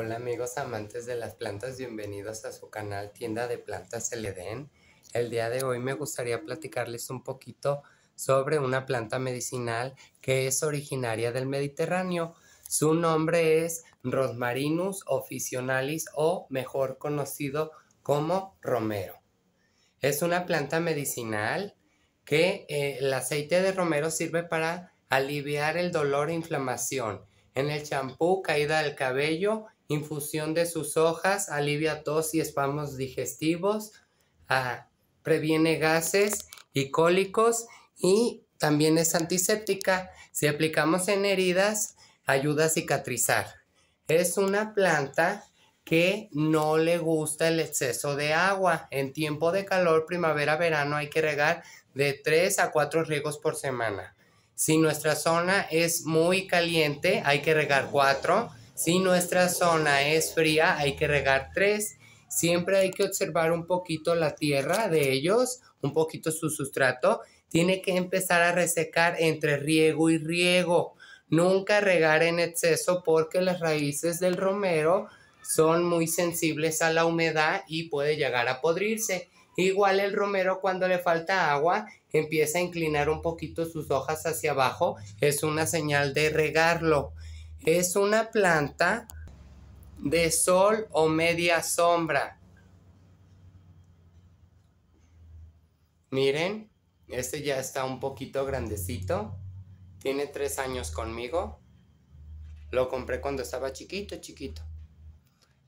Hola amigos amantes de las plantas, bienvenidos a su canal Tienda de Plantas El Edén. El día de hoy me gustaría platicarles un poquito sobre una planta medicinal que es originaria del Mediterráneo. Su nombre es Rosmarinus officinalis o mejor conocido como romero. Es una planta medicinal que eh, el aceite de romero sirve para aliviar el dolor e inflamación. En el champú, caída del cabello Infusión de sus hojas alivia tos y espasmos digestivos, ah, previene gases y cólicos y también es antiséptica. Si aplicamos en heridas, ayuda a cicatrizar. Es una planta que no le gusta el exceso de agua. En tiempo de calor, primavera, verano, hay que regar de 3 a 4 riegos por semana. Si nuestra zona es muy caliente, hay que regar 4 si nuestra zona es fría, hay que regar tres. Siempre hay que observar un poquito la tierra de ellos, un poquito su sustrato. Tiene que empezar a resecar entre riego y riego. Nunca regar en exceso porque las raíces del romero son muy sensibles a la humedad y puede llegar a podrirse. Igual el romero cuando le falta agua empieza a inclinar un poquito sus hojas hacia abajo. Es una señal de regarlo. Es una planta de sol o media sombra. Miren, este ya está un poquito grandecito. Tiene tres años conmigo. Lo compré cuando estaba chiquito, chiquito.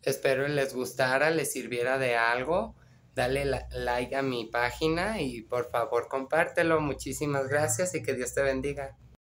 Espero les gustara, les sirviera de algo. Dale like a mi página y por favor compártelo. Muchísimas gracias y que Dios te bendiga.